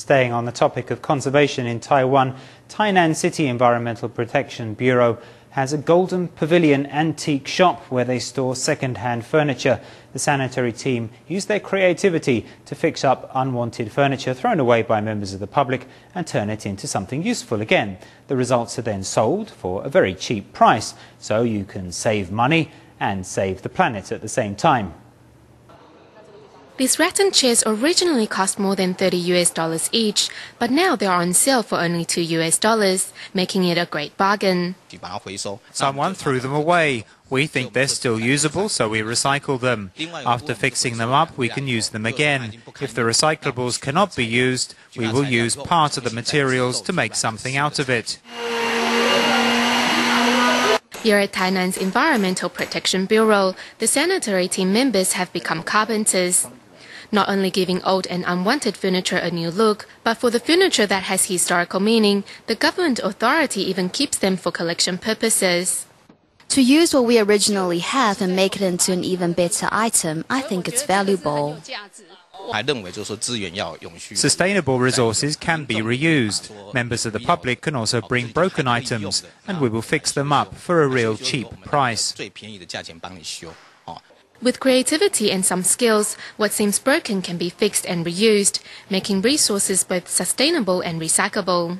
Staying on the topic of conservation in Taiwan, Tainan City Environmental Protection Bureau has a golden pavilion antique shop where they store second-hand furniture. The sanitary team use their creativity to fix up unwanted furniture thrown away by members of the public and turn it into something useful again. The results are then sold for a very cheap price, so you can save money and save the planet at the same time. These rattan chairs originally cost more than 30 US dollars each, but now they are on sale for only 2 US dollars, making it a great bargain. Someone threw them away. We think they're still usable, so we recycle them. After fixing them up, we can use them again. If the recyclables cannot be used, we will use part of the materials to make something out of it. Here at Tainan's Environmental Protection Bureau, the sanitary team members have become carpenters not only giving old and unwanted furniture a new look, but for the furniture that has historical meaning, the government authority even keeps them for collection purposes. To use what we originally have and make it into an even better item, I think it's valuable. Sustainable resources can be reused. Members of the public can also bring broken items, and we will fix them up for a real cheap price. With creativity and some skills, what seems broken can be fixed and reused, making resources both sustainable and recyclable.